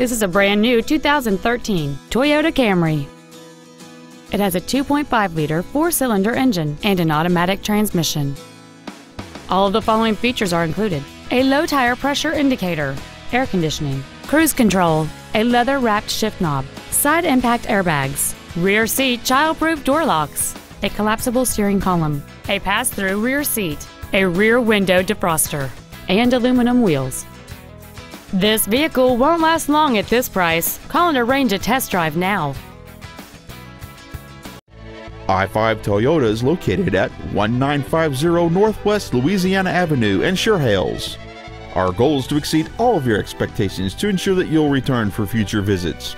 This is a brand new 2013 Toyota Camry. It has a 2.5 liter four cylinder engine and an automatic transmission. All of the following features are included a low tire pressure indicator, air conditioning, cruise control, a leather wrapped shift knob, side impact airbags, rear seat child proof door locks, a collapsible steering column, a pass through rear seat, a rear window defroster, and aluminum wheels. This vehicle won't last long at this price. Call and arrange a test drive now. I 5 Toyota is located at 1950 Northwest Louisiana Avenue in Chehalis. Our goal is to exceed all of your expectations to ensure that you'll return for future visits.